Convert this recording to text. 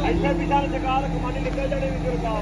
ਇੱਥੇ ਵੀ ਸਾਰੇ ਜਗਾਲ ਕਮਾਨੀ ਨਿਕਲ ਜਾਣੇ ਵੀ ਜੁਰਗਾ